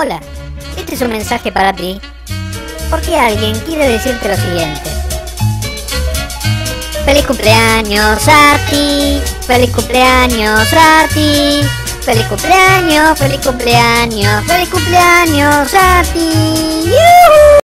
Hola, este es un mensaje para ti, porque alguien quiere decirte lo siguiente. Feliz cumpleaños Arti, feliz cumpleaños Arti, feliz cumpleaños, feliz cumpleaños, feliz cumpleaños Arti.